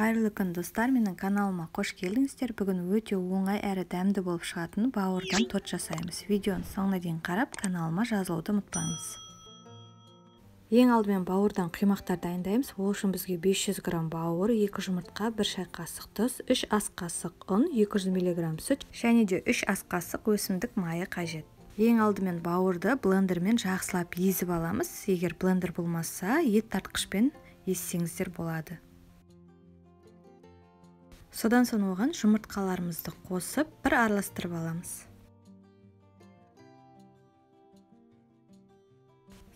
қайырлы күн достар. Менің каналыма қош келдіңіздер. Бүгін өте оңай әрі дәмді болып шығатын бауырдан торт жасаймыз. Видеоны соңына дейін қарап каналыма жазылуды ұмытпаңыз. Ең алдымен бауырдан құймақтар дайындаймыз. Ол үшін бізге 500 грамм бауыр 2 жұмыртқа 1 шай қасық тұз 3 ас қасық ұн 200 миллиграмм сүт және де 3 ас қасық өсімдік майы қажет. Ең алдымен бауырды блендермен жақсылап езіп аламыз. Егер блендер болмаса ет тартқышпен езсеңіздер болады. Содан соң оған жұмыртқаларымызды қосып бір араластырып аламыз.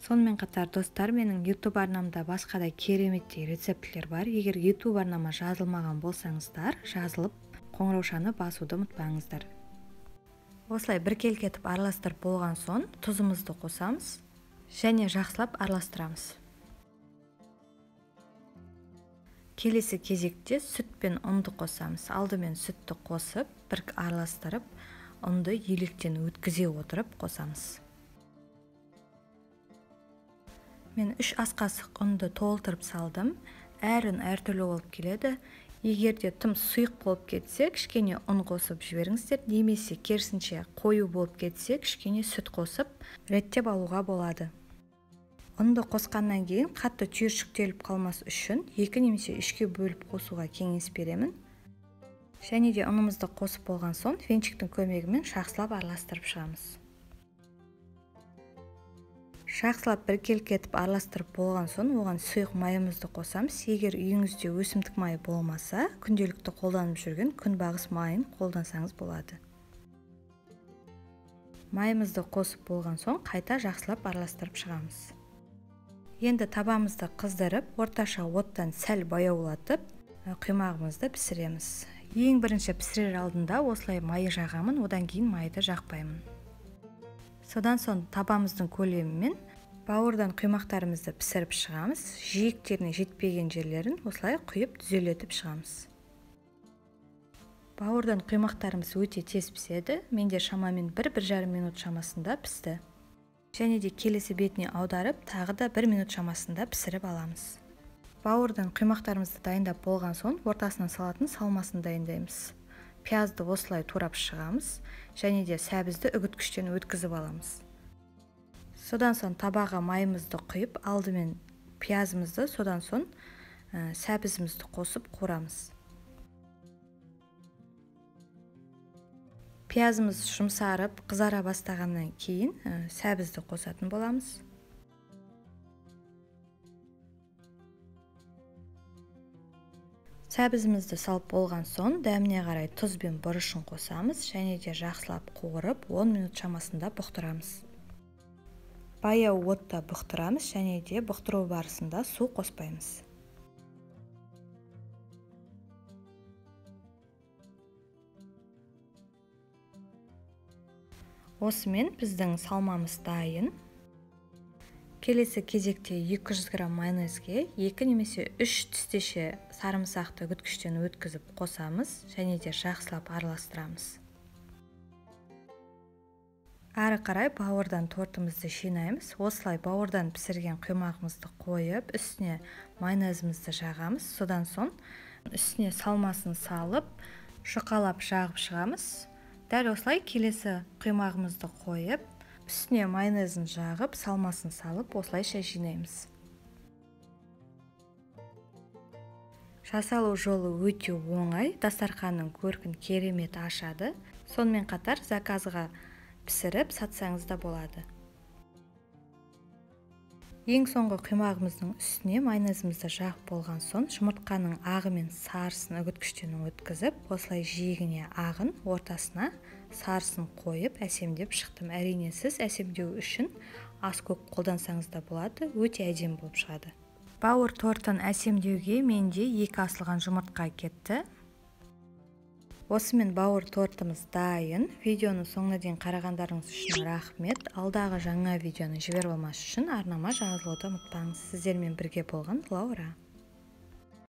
Сонымен қатар достар менің YouTube арнамда басқа да кереметтей рецептілер бар. Егер YouTube арнама жазылмаған болсаңыздар жазылып қоңыраушаны басуды ұмытпаңыздар. Осылай біркелкі етіп араластырып болған соң тұзымызды қосамыз және жақсылап араластырамыз. Келесі кезекте сүт пен ұнды қосамыз. Алдымен сүтті қосып бір араластырып ұнды електен өткізе отырып қосамыз. Мен үш ас қасық ұнды толтырып салдым. Әр үн әртүрлі болып келеді. Егер де тым сұйық болып кетсе кішкене ұн қосып жіберіңіздер. Немесе керісінше қою болып кетсе кішкене сүт қосып реттеп алуға болады. Ұнды қосқаннан кейін қатты түйіршіктеліп қалмас үшін екі немесе үшке бөліп қосуға кеңес беремін. Және де ұнымызды қосып болған соң венчиктің көмегімен жақсылап араластырып шығамыз. Жақсылап біркелкі етіп араластырып болған соң оған сұйық майымызды қосамыз. Егер үйіңізде өсімдік майы болмаса күнделікті қолданып жүрген күнбағыс майын қолдансаңыз болады. Майымызды қосып болған соң қайта жақсылап араластырып шығамыз. Енді табамызды қыздырып орташа оттан сәл баяулатып құймағымызды пісіреміз. Ең бірінші пісірер алдында осылай май жағамын одан кейін майды жақпаймын содан соң табамыздың көлемімен бауырдан құймақтарымызды пісіріп шығамыз. Жиектеріне жетпеген жерлерін осылай құйып түзелетіп шығамыз. Бауырдан құймақтарымыз өте тез піседі. Менде шамамен бір бір жарым минут шамасында пісті. Және де келесі бетіне аударып тағы да бір минут шамасында пісіріп аламыз. Бауырдан құймақтарымызды дайындап болған соң ортасынан салатын салмасын дайындаймыз. Пиязды осылай турап шығамыз және де сәбізді үгіткіштен өткізіп аламыз. Содан соң табаға майымызды құйып алдымен пиязымызды содан соң ә, сәбізімізді қосып қуырамыз. Пиязымыз жұмсарып қызара бастағаннан кейін ә, сәбізді қосатын боламыз. Сәбізімізді салып болған соң дәміне қарай тұз бен бұрышын қосамыз және де жақсылап қуырып 10 минут шамасында бұқтырамыз. Баяу отта бұқтырамыз және де бұқтыру барысында су қоспаймыз. Осымен біздің салмамыз дайын. Келесі кезекте 200 грамм майонезге 2 немесе 3 тістеше сарымсақты үгіткіштен өткізіп қосамыз және де жақсылап араластырамыз. Әрі қарай бауырдан тортымызды жинаймыз. Осылай бауырдан пісірген құймағымызды қойып үстіне майонезімізді жағамыз. Содан соң үстіне салмасын салып жұқалап жағып шығамыз. Дәл осылай келесі құймағымызды қойып үстіне майонезін жағып салмасын салып осылайша жинаймыз. Жасалу жолы өте оңай. Дастарханның көркін керемет ашады. Сонымен қатар заказға пісіріп сатсаңыз да болады. Ең соңғы құймағымыздың үстіне майонезімізді жағып болған соң жұмыртқаның ағы мен сарысын үгіткіштен өткізіп осылай жиегіне ағын ортасына сарысын қойып әсемдеп шықтым. Әрине сіз әсемдеу үшін ас көк қолдансаңыз да болады өте әдемі болып шығады. Бауыр тортын әсемдеуге менде екі асылған жұмыртқа кетті. Осымен бауыр тортымыз дайын. Видеоны соңына дейін қарағандарыңыз үшін рахмет. Алдағы жаңа видеоны жіберіп алмас үшін арнама жазылуды ұмытпаңыз. Сіздермен бірге болған лаура.